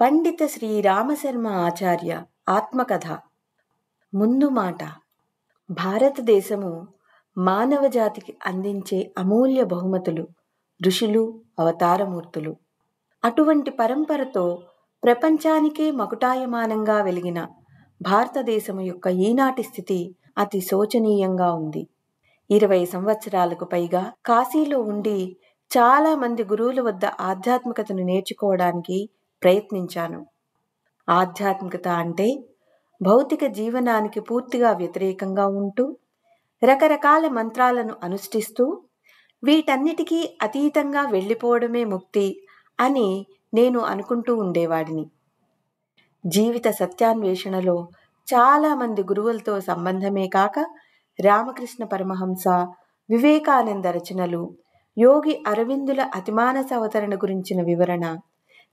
పండిత శ్రీ రామశర్మ ఆచార్య ఆత్మకథ. ముందు మాట. భారతదేశము మానవ జాతికి అందించే అమూల్య బహుమతులు ఋషులు అవతారమూర్తులు. అటువంటి పరంపరతో ప్రపంచానికే మకుటాయమానంగా వెలిగిన భారతదేశము యొక్క ఈనాటి స్థితి అతి శోచనీయంగా ఉంది. ఇరవై సంవత్సరాలకు పైగా కాశీలో ఉండి చాలామంది గురువుల వద్ద ఆధ్యాత్మికతను నేర్చుకోవడానికి ప్రయత్నించాను. ఆధ్యాత్మికత అంటే భౌతిక జీవనానికి పూర్తిగా వ్యతిరేకంగా ఉంటూ రకరకాల మంత్రాలను అనుష్ఠిస్తూ వీటన్నిటికీ అతీతంగా వెళ్ళిపోవడమే ముక్తి అని నేను అనుకుంటూ ఉండేవాడిని. జీవిత సత్యాన్వేషణలో చాలామంది గురువులతో సంబంధమే కాక రామకృష్ణ పరమహంస వివేకానంద రచనలు యోగి అరవిందుల అతిమానస అవతరణ గురించిన వివరణ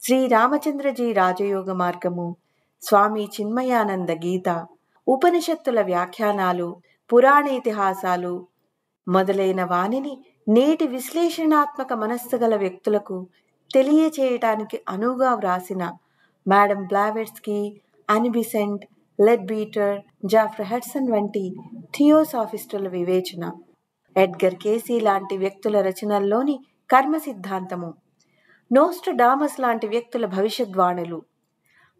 శ్రీ రామచంద్రజీ రాజయోగ మార్గము స్వామి చిన్మయానంద గీత ఉపనిషత్తుల వ్యాఖ్యానాలు పురాణ ఇతిహాసాలు మొదలైన వానిని నేటి విశ్లేషణాత్మక మనస్సు గల వ్యక్తులకు తెలియచేయటానికి అనువుగా వ్రాసిన madam Blavatsky Annie Besant Leadbeater Geoffrey Hodson వంటి థియోసాఫిస్టుల వివేచన. ఎడ్గర్ కేసీ లాంటి వ్యక్తుల రచనల్లోని కర్మ సిద్ధాంతము. నోస్ట్రడామస్ లాంటి వ్యక్తుల భవిష్యద్వాణులు.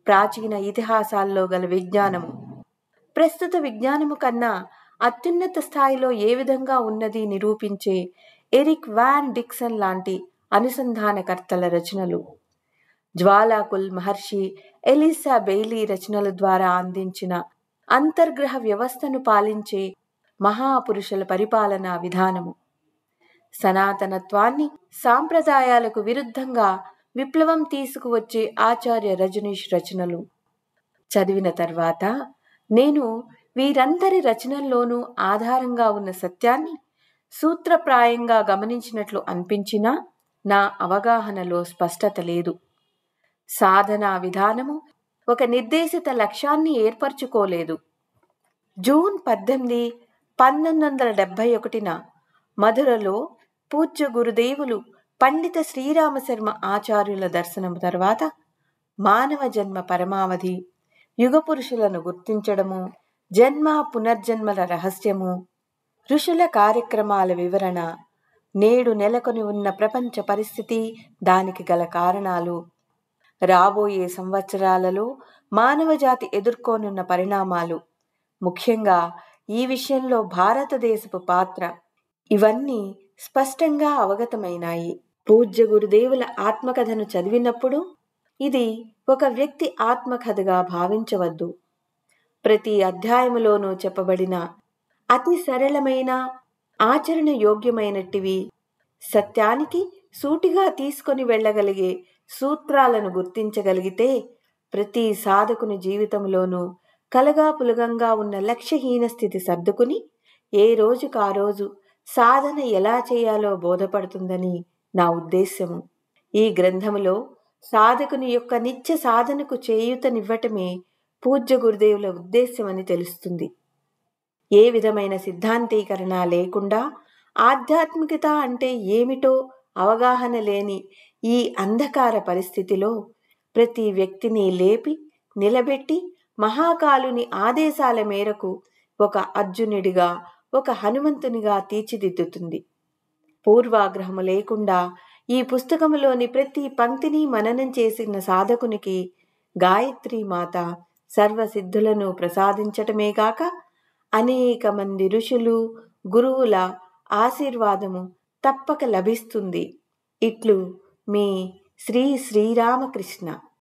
ప్రాచీన ఇతిహాసాల్లో గల విజ్ఞానము. ప్రస్తుత విజ్ఞానము కన్నా అత్యున్నత స్థాయిలో ఏ విధంగా ఉన్నది నిరూపించే ఎరిక్ వాన్ డిక్సన్ లాంటి అనుసంధానకర్తల రచనలు. జ్వాలాకుల్ మహర్షి ఎలిసా బెయిలీ రచనల ద్వారా అందించిన అంతర్గ్రహ వ్యవస్థను పాలించే మహాపురుషుల పరిపాలనా విధానము. సనాతనత్వాన్ని సాంప్రదాయాలకు విరుద్ధంగా విప్లవం తీసుకువచ్చే ఆచార్య రజనీష్ రచనలు. చదివిన తర్వాత నేను వీరందరి రచనల్లోనూ ఆధారంగా ఉన్న సత్యాన్ని సూత్రప్రాయంగా గమనించినట్లు అనిపించినా నా అవగాహనలో స్పష్టత లేదు. సాధనా విధానము ఒక నిర్దేశిత లక్ష్యాన్ని ఏర్పరచుకోలేదు. జూన్ పద్దెనిమిది పంతొమ్మిది వందల డెబ్భై ఒకటిన మధురలో పూజ్య గురుదేవులు పండిత శ్రీరామశర్మ ఆచార్యుల దర్శనం తర్వాత మానవ జన్మ పరమావధి యుగ పురుషులను గుర్తించడము జన్మ పునర్జన్మల రహస్యము ఋషుల కార్యక్రమాల వివరణ నేడు నెలకొని ఉన్న ప్రపంచ పరిస్థితి దానికి గల కారణాలు రాబోయే సంవత్సరాలలో మానవజాతి ఎదుర్కోనున్న పరిణామాలు ముఖ్యంగా ఈ విషయంలో భారతదేశపు పాత్ర ఇవన్నీ స్పష్టంగా అవగతమైనాయి. పూజ్య గురుదేవుల ఆత్మకథను చదివినప్పుడు ఇది ఒక వ్యక్తి ఆత్మకథగా భావించవద్దు. ప్రతి అధ్యాయములోనూ చెప్పబడిన అతి సరళమైన ఆచరణ యోగ్యమైనటివి సత్యానికి సూటిగా తీసుకొని వెళ్ళగలిగే సూత్రాలను గుర్తించగలిగితే ప్రతి సాధకుని జీవితంలోనూ కలగాపులగంగా ఉన్న లక్ష్యహీన స్థితి సర్దుకుని ఏ రోజుకు ఆ రోజు సాధన ఎలా చేయాలో బోధపడుతుందని నా ఉద్దేశ్యము. ఈ గ్రంథములో సాధకుని యొక్క నిత్య సాధనకు చేయూతనివ్వటమే పూజ్య గురుదేవుల ఉద్దేశ్యమని తెలుస్తుంది. ఏ విధమైన సిద్ధాంతీకరణ లేకుండా ఆధ్యాత్మికత అంటే ఏమిటో అవగాహన లేని ఈ అంధకార పరిస్థితిలో ప్రతి వ్యక్తిని లేపి నిలబెట్టి మహాకాలుని ఆదేశాల మేరకు ఒక అర్జునుడిగా ఒక హనుమంతునిగా తీర్చిదిద్దుతుంది. పూర్వాగ్రహము లేకుండా ఈ పుస్తకములోని ప్రతి పంక్తిని మననం చేసిన సాధకునికి గాయత్రి మాత సర్వసిద్ధులను ప్రసాదించటమే గాక అనేక మంది ఋషులు గురువుల ఆశీర్వాదము తప్పక లభిస్తుంది. ఇట్లు మీ శ్రీ శ్రీరామకృష్ణ.